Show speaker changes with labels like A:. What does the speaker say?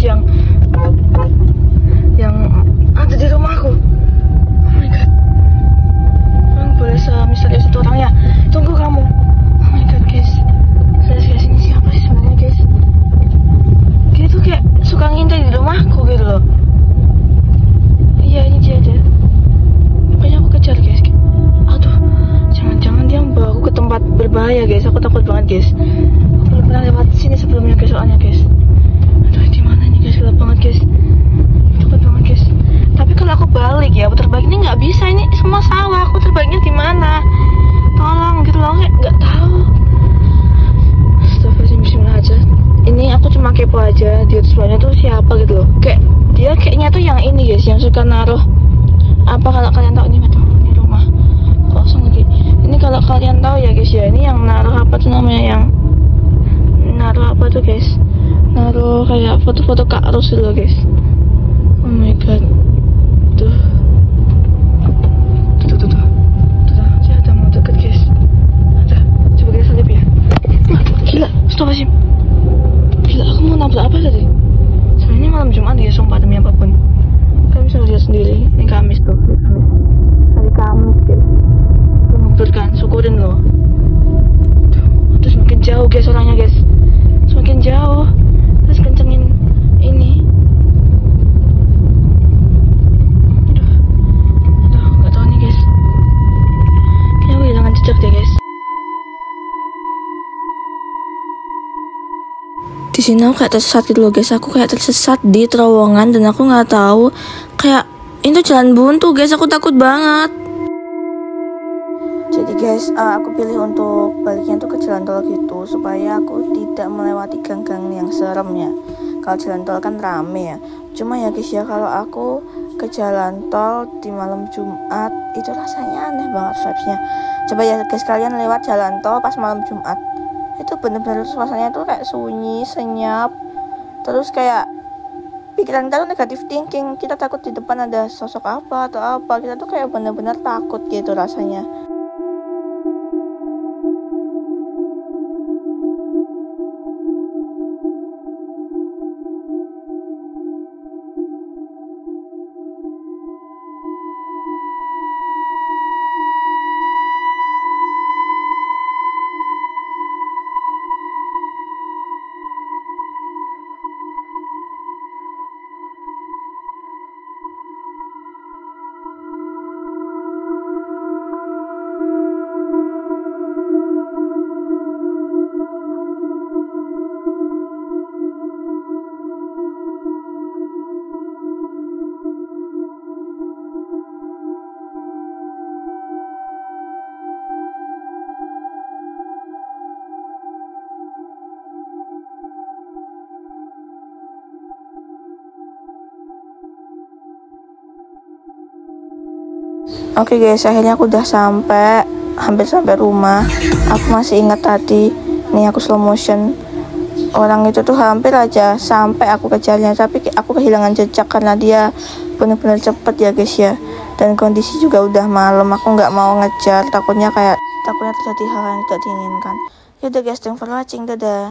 A: yang yang ada di rumahku oh my god. Orang boleh semisterius itu orangnya tunggu kamu. Oh my god guys. Saya guys ini siapa sih sebenarnya guys? Dia tuh kayak suka ngintai di rumahku gitu loh. Iya ini dia aja makanya aku kejar guys. Aduh jangan-jangan dia membawa aku ke tempat berbahaya guys. Aku takut banget guys. Aku belum pernah lewat sini sebelumnya guys soalnya guys. Aduh di mana gelap banget guys. Takut banget guys. Tapi kalau aku balik ya putar ini nggak bisa. Ini semua sawah aku terbaliknya di mana? Tolong gitu loh. Nggak tahu. Astagfirullahaladzim aja. Ini aku cuma kepo aja. Dia sebenarnya tuh siapa gitu loh. Kayak dia kayaknya tuh yang ini guys yang suka naruh apa kalau kalian tahu ini aduh ini rumah kosong lagi. Ini kalau kalian tahu ya guys ya. Ini yang naruh apa tuh namanya? Yang naruh apa tuh guys naruh kayak foto-foto kak Ros loh guys. Oh my god. Tuh. Tuh tuh tuh tuh. Tuh ada mau deket guys. Ada. Coba kita salip ya. Wah, gila. Stop sih gila aku mau nabrak apa tadi? Sebenarnya malam Jumat ya sumpah demi apa pun. Kalian bisa lihat sendiri. Ini Kamis tuh. Hari Kamis guys. Ngebut kan syukurin loh. Terus semakin jauh guys orangnya guys. Semakin jauh kencengin ini. Aku di sini aku kayak tersesat gitu loh guys. Aku kayak tersesat di terowongan dan aku nggak tahu kayak itu jalan buntu guys. Aku takut banget jadi guys uh, aku pilih untuk baliknya tuh ke jalan tol gitu supaya aku tidak melewati gang-gang yang serem ya. Kalau jalan tol kan rame ya. Cuma ya guys ya kalau aku ke jalan tol di malam Jumat itu rasanya aneh banget vibesnya. Coba ya guys kalian lewat jalan tol pas malam Jumat itu bener-bener suasananya tuh kayak sunyi senyap. Terus kayak pikiran kita tuh negatif thinking kita takut di depan ada sosok apa atau apa. Kita tuh kayak bener-bener takut gitu rasanya Oke guys, akhirnya aku udah sampai hampir sampai rumah. Aku masih ingat tadi, nih aku slow motion. Orang itu tuh hampir aja sampai aku kejarnya, tapi aku kehilangan jejak karena dia benar-benar cepet ya guys ya. Dan kondisi juga udah malam, aku nggak mau ngejar, takutnya kayak takutnya terjadi hal yang tidak diinginkan. Yaudah guys, thanks for watching, dadah.